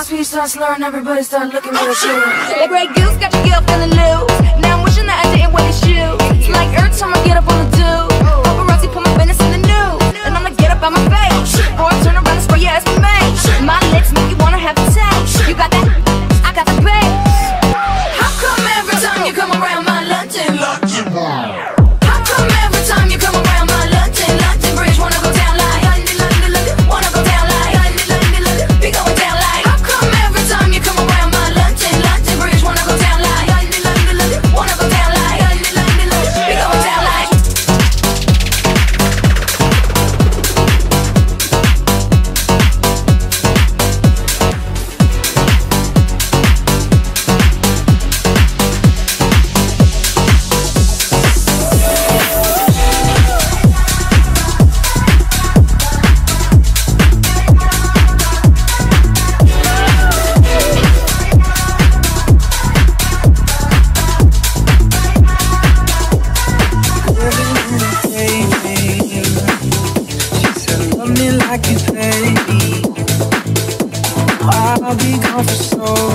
start slurring, everybody start looking for the shit. That Grey Goose got your girl feeling loose. Now I'm wishing that I didn't wear these shoes. It's like every time I get up on the do, paparazzi put my business in the news, and I'ma get up on my face. Boy, turn around and spray your ass for me.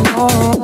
For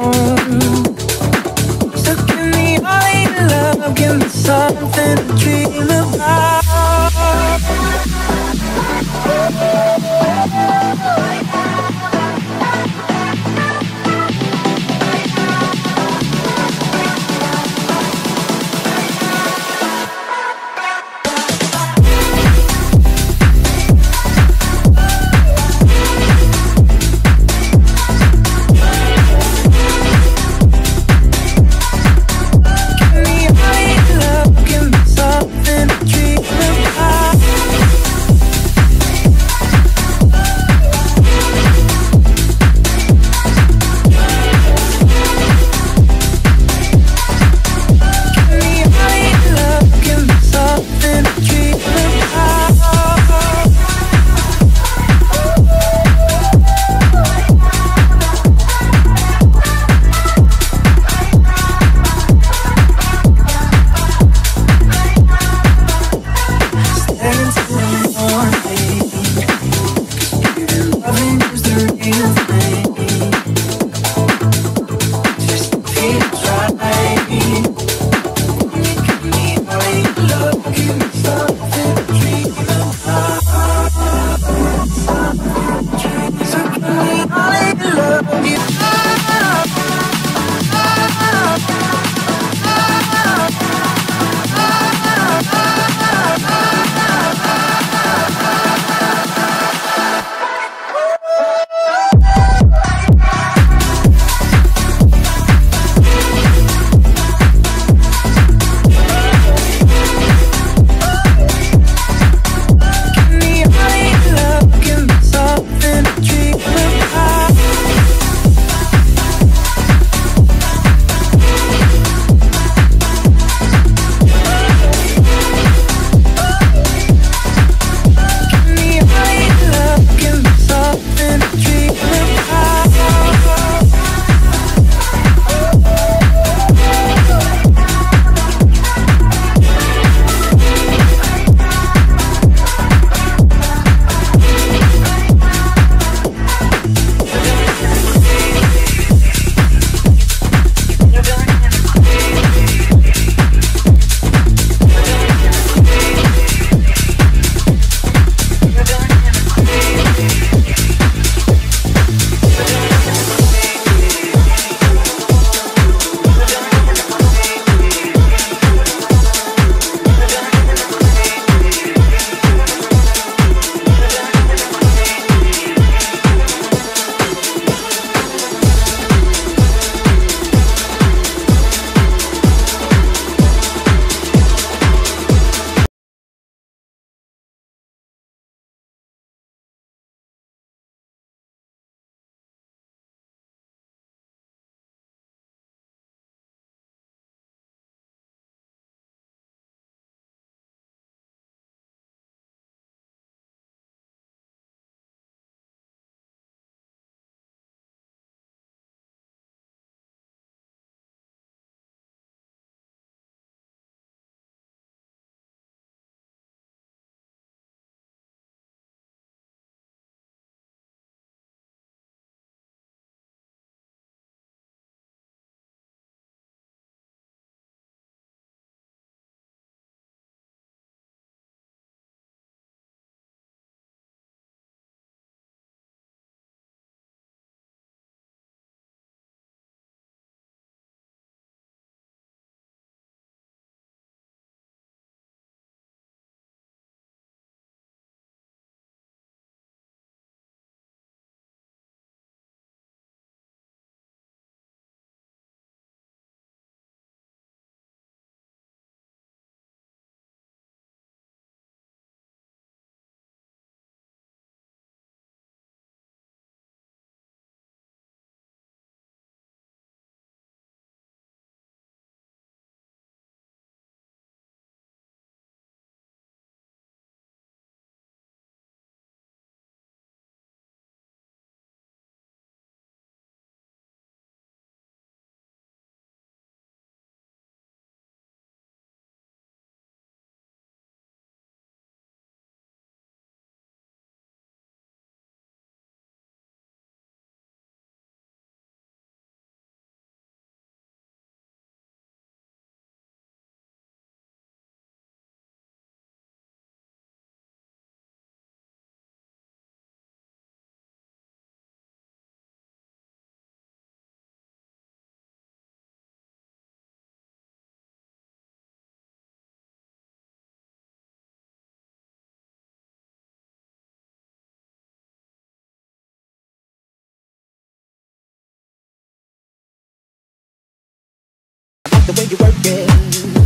the way you work it.